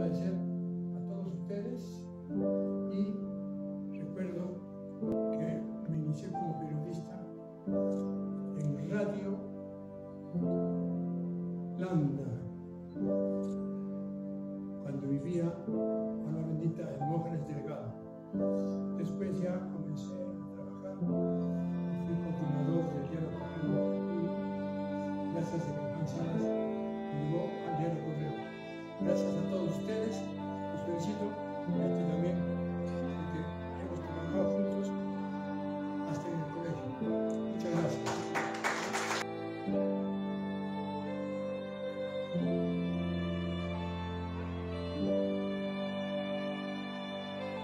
agradecer a todos ustedes y recuerdo que me inicié como periodista en Radio Landa, cuando vivía a la bendita Hermógenes Delgado. Después ya comencé a trabajar, fui continuador del diario Correo gracias a que